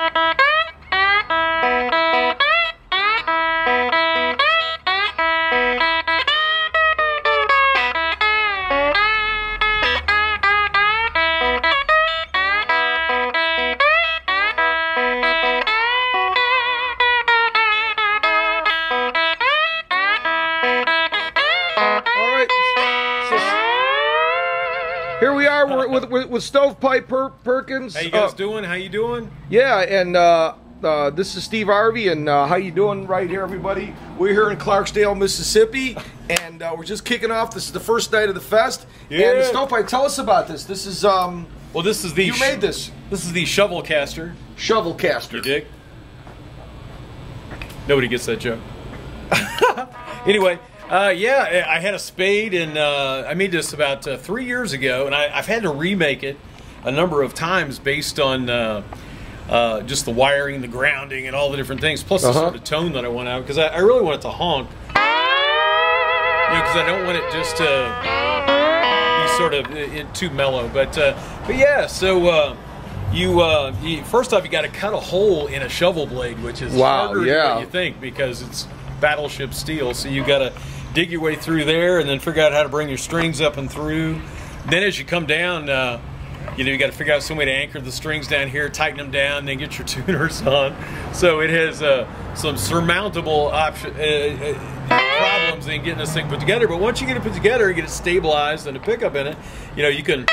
All here we are we're with, with, with Stovepipe per- Perkins. How you guys Uh, doing? How you doing? Yeah, and uh, uh, this is Steve Arvey, and uh, how you doing right here, everybody? We're here in Clarksdale, Mississippi, and uh, we're just kicking off. This is the first night of the fest. And Yeah. Stovepipe, tell us about this. This is um, Well, this is the you made this This is the shovel caster. shovel caster. You dig? Nobody gets that joke. anyway, uh, yeah, I had a spade, and uh, I made this about uh, three years ago, and I, I've had to remake it a number of times based on uh, uh, just the wiring, the grounding, and all the different things, plus the Uh-huh. sort of tone that I want out because I, I really want it to honk. You know, because I don't want it just to be sort of too mellow. But uh, but yeah, so uh, you, uh, you first off you got to cut a hole in a shovel blade, which is Wow, harder yeah. than you think because it's battleship steel. So you got to dig your way through there and then figure out how to bring your strings up and through. Then as you come down. Uh, you know, you got to figure out some way to anchor the strings down here, tighten them down, then get your tuners on. So it has uh, some surmountable option uh, uh, problems in getting this thing put together. But once you get it put together, you get it stabilized and a pickup in it. You know, you can.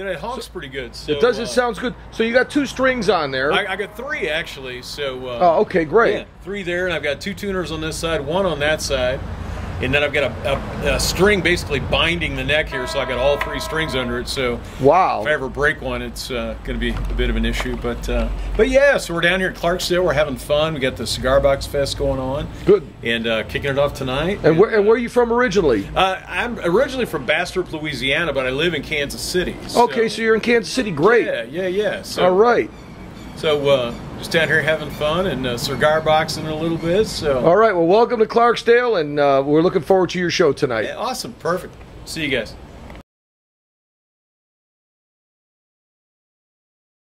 You know, it honks pretty good. So, It does. uh, It sounds good. So you got two strings on there. I, I got three actually. So. Uh, oh, okay, great. yeah, three there, and I've got two tuners on this side, one on that side, and then I've got a, a, a string basically binding the neck here, so I got all three strings under it. So Wow. if I ever break one, it's uh, going to be a bit of an issue. But uh, but yeah, so we're down here at Clarksdale. We're having fun. We got the Cigar Box Fest going on. Good. And uh, kicking it off tonight. And where and where are you from originally? uh, I'm originally from Bastrop, Louisiana, but I live in Kansas City. So, Okay, so you're in Kansas City. Great. yeah, yeah, yeah. So, All right. So uh, just down here having fun and uh, cigar boxing a little bit. So All right. Well, welcome to Clarksdale, and uh, we're looking forward to your show tonight. Yeah, awesome, perfect. See you guys.